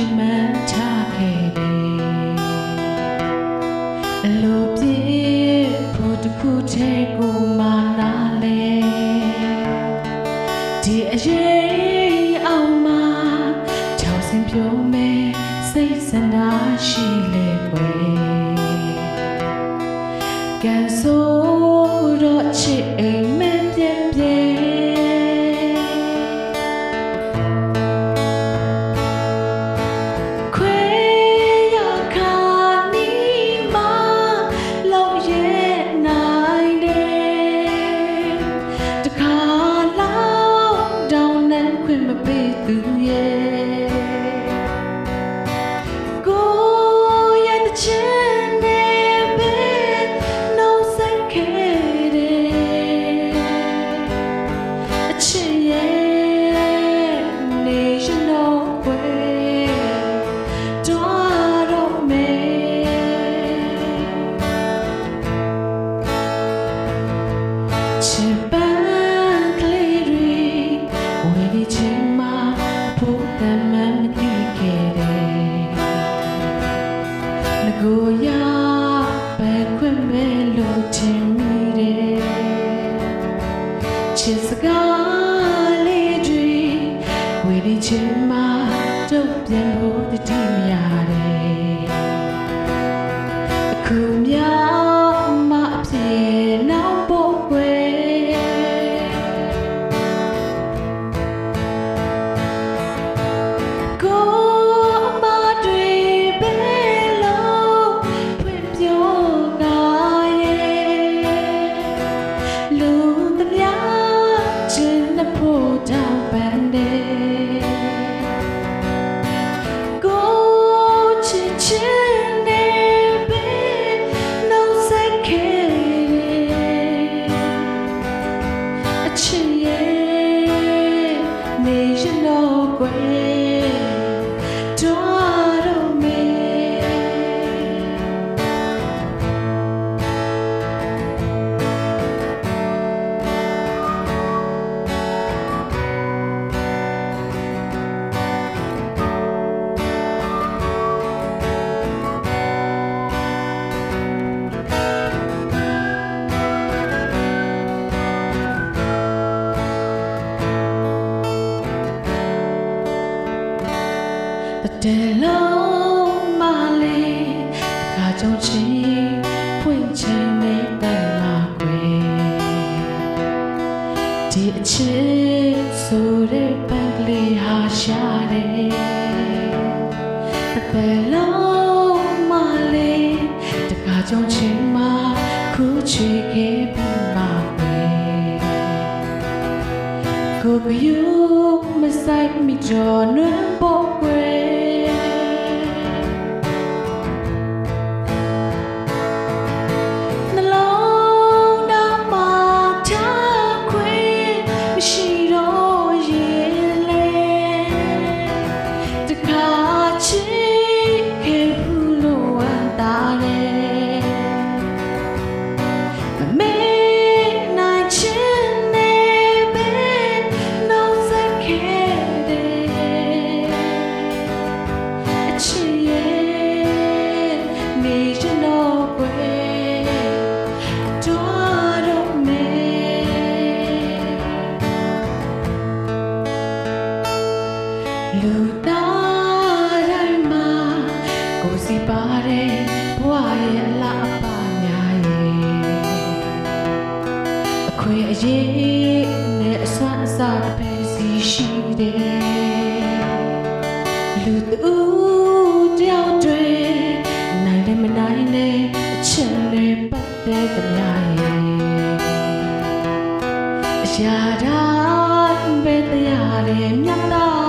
ရှင်မှန်ချခဲ့တယ်အလိုပြည့်ဖို့တစ်ခုတည်းကိုမှနာလေဒီအရေးအောင်မှာချောင်းစင်ပြုံးမဲ့စိတ်ဆန္ဒရှိလေွယ်ကံဆိုးတော့ချစ်အိမ် ပေးသူ ငကိုရပဲခွင့်မဲ့လို့ချင်မိတယ်ချစ်စကားလေးတွေဝေဒီချင်မှာတော့ပြန်ဖို့တတိမရတယ်အခုမြောက်မ ခါကြုံချင်းဖွင့်ချင်းနဲ့တိုင်လာကွယ်ဒီအချစ်ဆိုတဲ့ပန်းကလေးဟာရှာတယ်တဲ့လုံးမလေးတခါကြုံချင်းမှာခုချေခဲ့ ရဲ့အလားအပါများရဲ့အခွင့်အရေးနဲ့အစွမ်းအစတစ်ပဲစီရှိတယ်လူသူတယောက်တွေနိုင်တယ်မနိုင်တယ်အချက်လေးပတ်တဲ့ကြရဲ့အရာတိုင်းပဲတရားလေးမြတ်